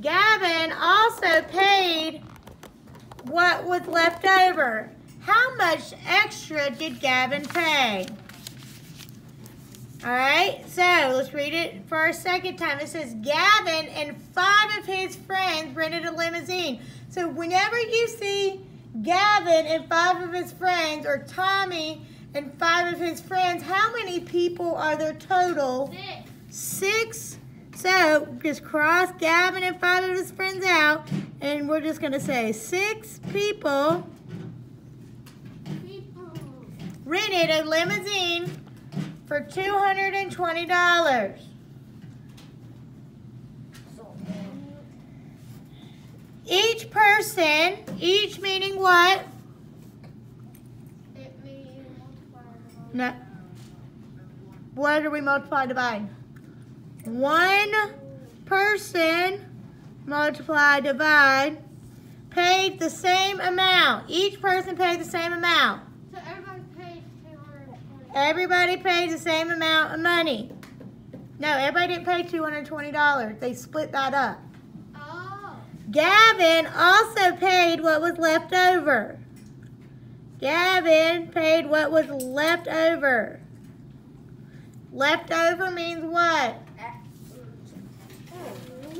Gavin also paid what was left over. How much extra did Gavin pay? All right, so let's read it for a second time. It says Gavin and five of his friends rented a limousine. So whenever you see Gavin and five of his friends, or Tommy and five of his friends, how many people are there total? Six. Six. So just cross Gavin and five of his friends out, and we're just gonna say six people People. rented a limousine for $220. Each person, each meaning what? It means multiplied. No. What do we multiply divide? One person multiply divide paid the same amount. Each person paid the same amount. So everybody paid 220. Everybody paid the same amount of money. No, everybody didn't pay $220. They split that up. Oh. Gavin also paid what was left over. Gavin paid what was left over. Left over means what?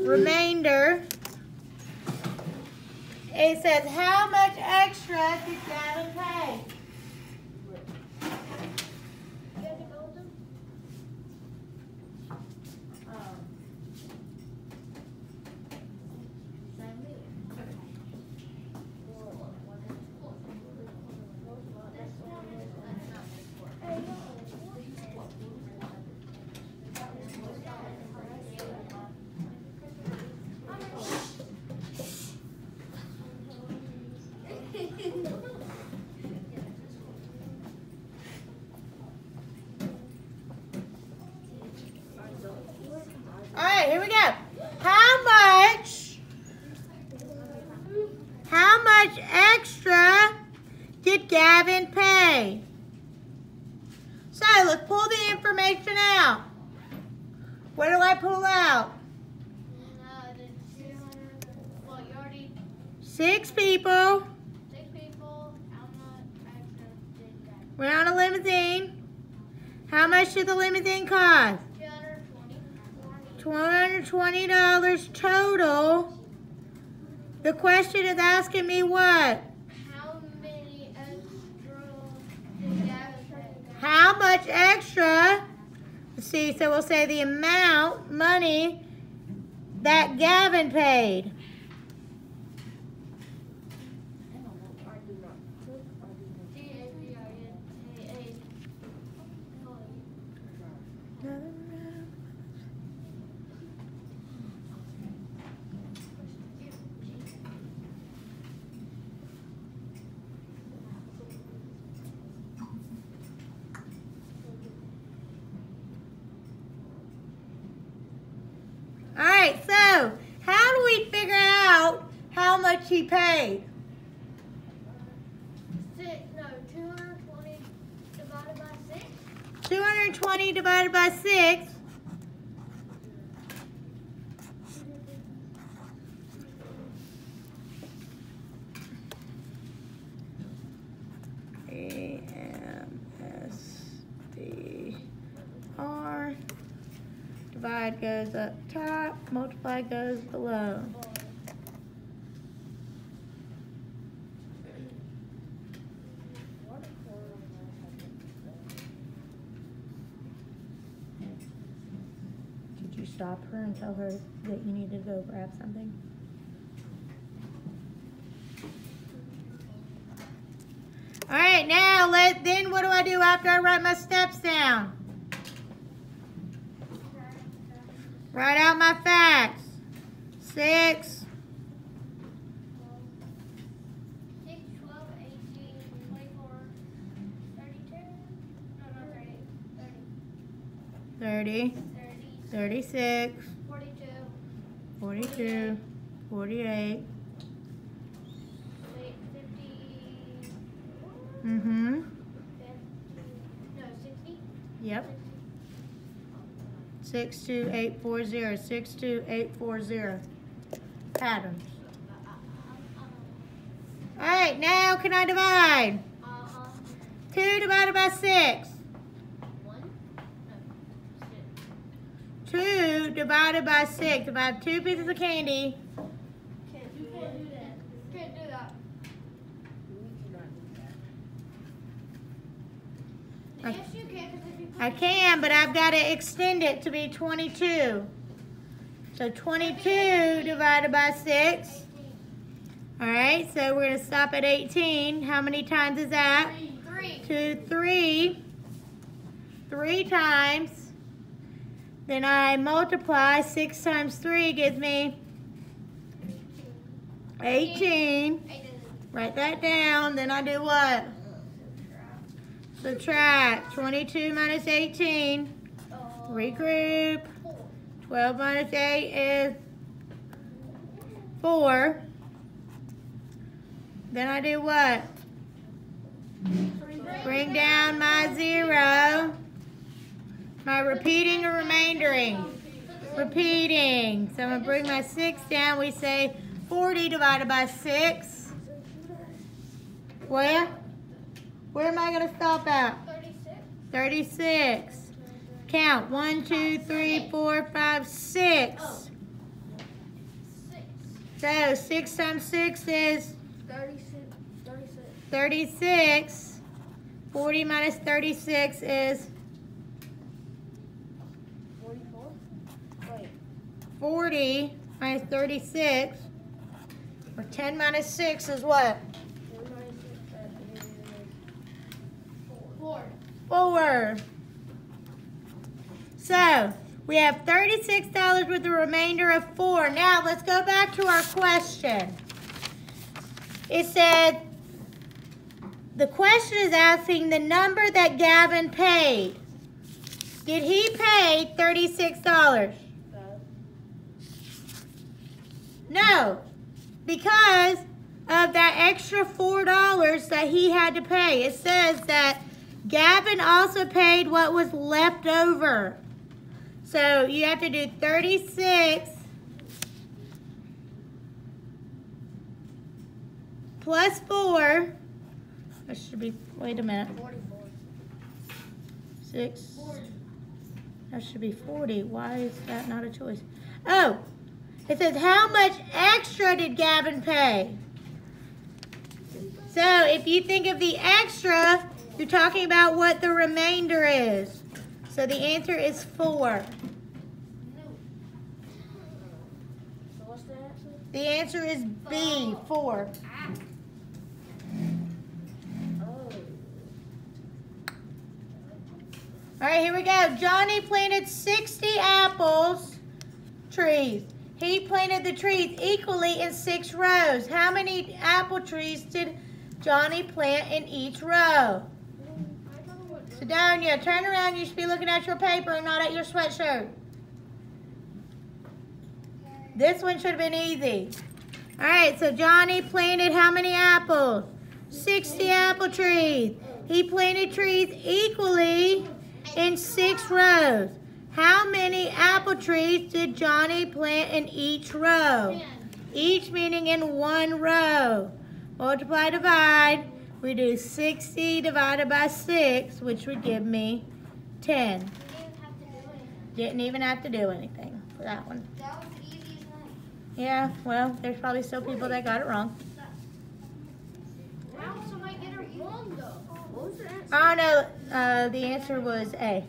Remainder. It says, how much extra did Gavin pay? We go. How much, how much extra did Gavin pay? So let's pull the information out. What do I pull out? No, the 200. Well, you already. Six people. Six people. We're on a limousine. How much did the limousine cost? 220. $220 total. The question is asking me what? How many extra did Gavin pay? How much extra? Let's see, so we'll say the amount, money, that Gavin paid. All right, so how do we figure out how much he paid? Six, no, 220 divided by 6. 220 divided by 6. A M S D R. Divide goes up top, multiply goes below. Did you stop her and tell her that you needed to go grab something? All right, now let then what do I do after I write my steps down? Write out my facts. Six, 6, 12, 18, 24, 32. No, not 30. 30. 30, 30. 36, 42. 42, 48. Wait, 50. Mm-hmm. 50. No, 60. Yep. 62840, 62840. patterns. All right, now can I divide? Uh-huh. 2 divided by 6. One? No. Six. 2 divided by 6. If I have two pieces of candy, Can't do that. Can't do that. I- Yes, you can, 'cause if you I can, but I've got to extend it to be 22. So 22 divided by 6. All right, so we're going to stop at 18. How many times is that? Three. Two, three. Three times. Then I multiply. 6 times 3 gives me 18. I did it. Write that down. Then I do what? Subtract. 22 minus 18. Uh, Regroup. 12 minus 8 is 4. Then I do what? Bring down. My repeating or remaindering? Repeating. So I'm going to bring my 6 down. We say 40 divided by 6. Where? Where am I going to stop at? Thirty-six. 36. Count. 1, 2, 3, 4, 5, 6. So 6 times 6 is Thirty-six. Thirty-six. 36. 40 minus 36 is Forty-four. Wait. 40 minus 36. Or 10 minus 6 is what? Four. 4. So we have $36 with the remainder of 4. Now let's go back to our question. It said, the question is asking the number that Gavin paid. Did he pay $36? No, because of that extra $4 that he had to pay. It says that Gavin also paid what was left over. So you have to do 36 plus 4. That should be, wait a minute, Forty-four. 6. Forty. That should be 40. Why is that not a choice? Oh, it says how much extra did Gavin pay? So if you think of the extra, you're talking about what the remainder is. So the answer is 4. So what's the answer? Is B, 4. Oh. All right, here we go. Johnny planted 60 apples trees. He planted the trees equally in six rows. How many apple trees did Johnny plant in each row? Sidonia, turn around. You should be looking at your paper and not at your sweatshirt. This one should have been easy. All right, so Johnny planted how many apples? 60 apple trees. He planted trees equally in six rows. How many apple trees did Johnny plant in each row? Each meaning in one row. Multiply, divide. We do 60 divided by 6, which would give me 10. Didn't even have to do anything for that one. That was the easiest one. Yeah, well, there's probably still people that got it wrong. How else I get it wrong though? What was the answer? Oh, no, uh, the answer was A.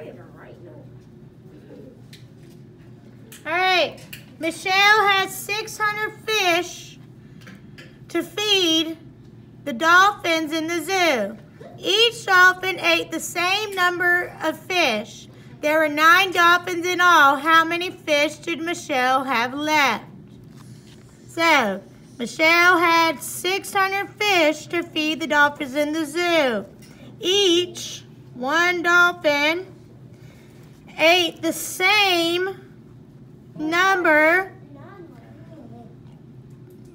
I get it right though. All right, Michelle has 600 fish to feed the dolphins in the zoo. Each dolphin ate the same number of fish. There were nine dolphins in all. How many fish did Michelle have left? So, Michelle had 600 fish to feed the dolphins in the zoo. Each one dolphin ate the same number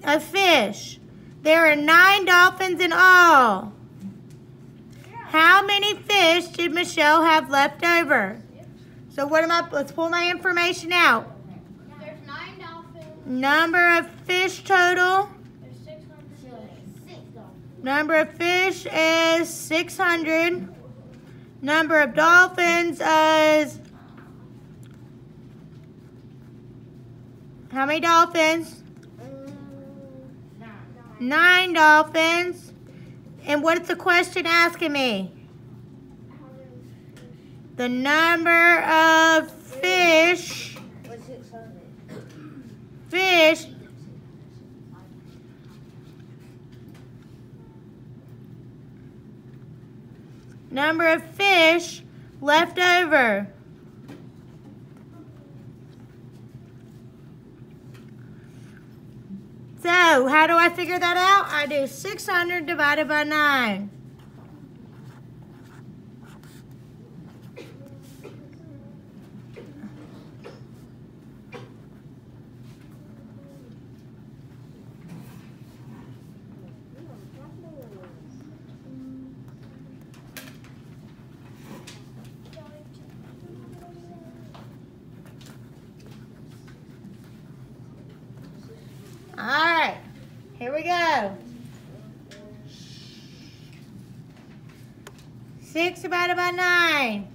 of fish. There are nine dolphins in all. How many fish did Michelle have left over? So what am I, let's pull my information out. Number of fish total. There's 600 Six Number of fish is 600. Number of dolphins is. How many dolphins? Nine dolphins. And what's the question asking me? The number of fish. Fish. Number of fish left over. So, how do I figure that out? I do 600 divided by 9. All right, here we go. Six divided by nine.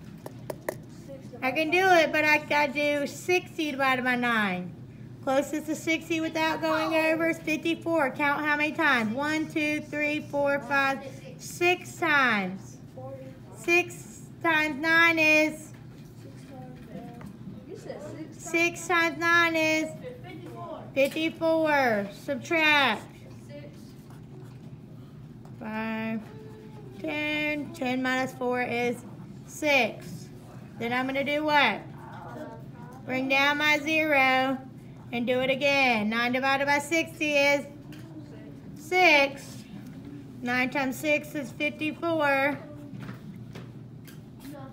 I can do it, but I gotta do 60 divided by nine. Closest to 60 without going over is 54. Count how many times. One, two, three, four, five, six times. Six times nine is, six times nine is 54. Subtract. 5, 10. 10 minus 4 is 6. Then I'm going to do what? Bring down my 0 and do it again. 9 divided by 60 is 6. 9 times 6 is 54.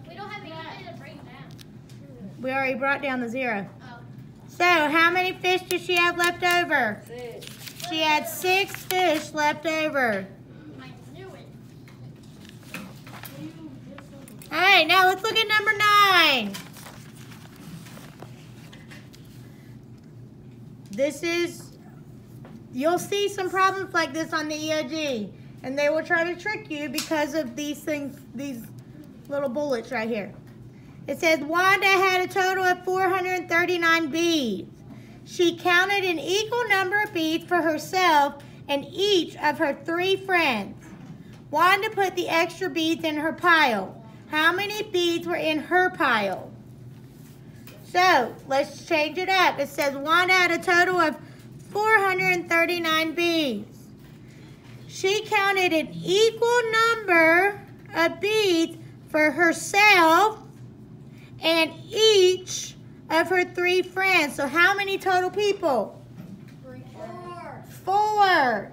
We don't have anything to bring down. We already brought down the 0. Oh. So, how many fish does she have left over? She had 6 fish left over. I knew it. All right, now let's look at number nine. This is, you'll see some problems like this on the EOG, and they will try to trick you because of these things, these little bullets right here. It says Wanda had a total of 439 beads. She counted an equal number of beads for herself and each of her three friends. Wanda put the extra beads in her pile. How many beads were in her pile? So let's change it up. It says Wanda had a total of 439 beads. She counted an equal number of beads for herself and each of her three friends. So how many total people? Four. Four.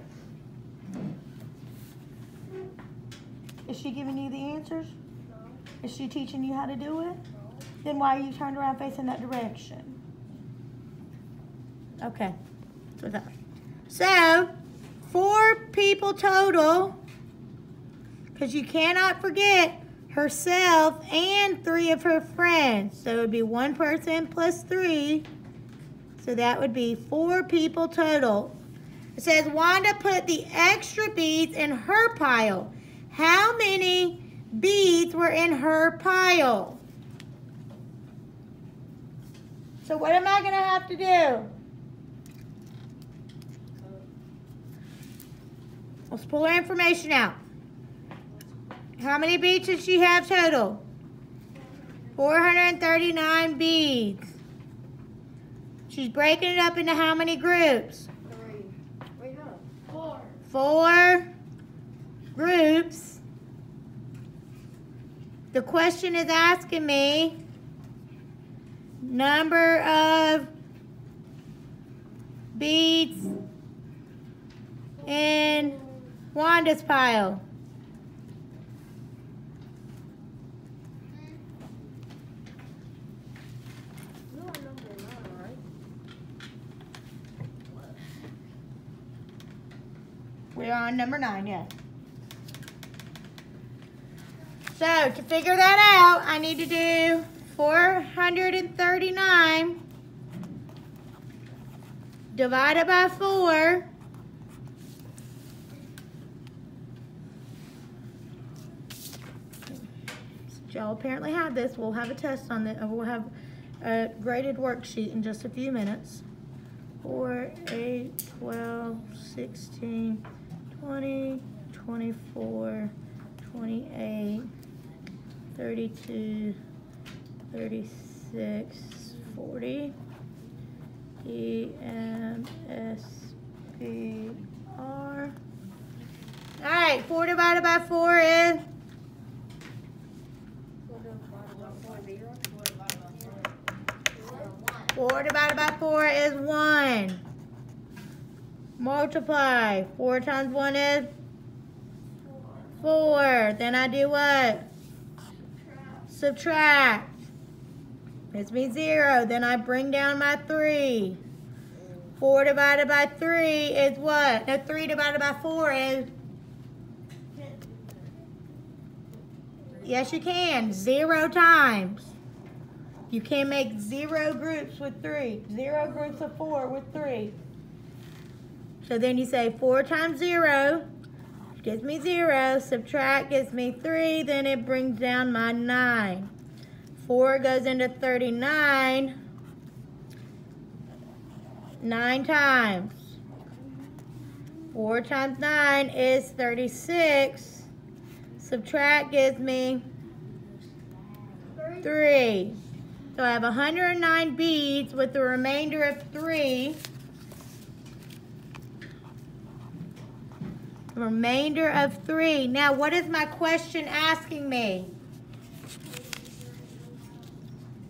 Is she giving you the answers? Is she teaching you how to do it? Then why are you turned around facing that direction? Okay. So, that- so four people total, because you cannot forget herself and three of her friends. So it would be one person plus three. So that would be four people total. It says Wanda put the extra beads in her pile. How many beads were in her pile? So what am I going to have to do? Let's pull her information out. How many beads does she have total? 439 beads. She's breaking it up into how many groups? Four. Four groups. The question is asking me number of beads in Wanda's pile. We're on number nine, yes. So to figure that out, I need to do 439 divided by 4. Y'all apparently have this. We'll have a test on it. We'll have a graded worksheet in just a few minutes. 4, 8, 12, 16, 20, 24, 28, 32, 36, 40. E M S P R. All right, 4 divided by 4 is? Four divided by four is one. Multiply. Four times one is four. Then I do what? Subtract. Gives me zero. Then I bring down my three. Four divided by three is what? No, three divided by four is? Yes, you can. Zero times. You can make zero groups with three. Zero groups of four with three. So then you say four times zero gives me zero. Subtract gives me three. Then it brings down my nine. Four goes into 39 nine times. Four times nine is 36. Subtract gives me three. So I have 109 beads with the remainder of three. Remainder of three. Now, what is my question asking me?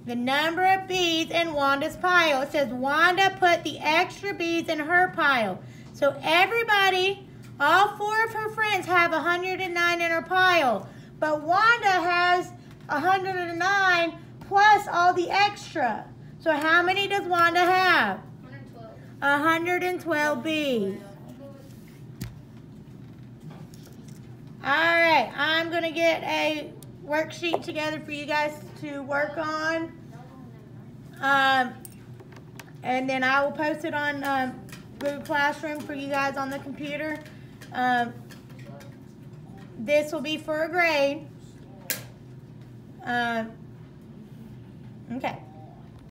The number of beads in Wanda's pile. It says Wanda put the extra beads in her pile. So everybody, all four of her friends have 109 in her pile. But Wanda has 109 plus all the extra. So how many does Wanda have? 112. 112 beads. All right, I'm gonna get a worksheet together for you guys to work on. Um, and then I will post it on um, Google Classroom for you guys on the computer. Um, this will be for a grade. Um, okay.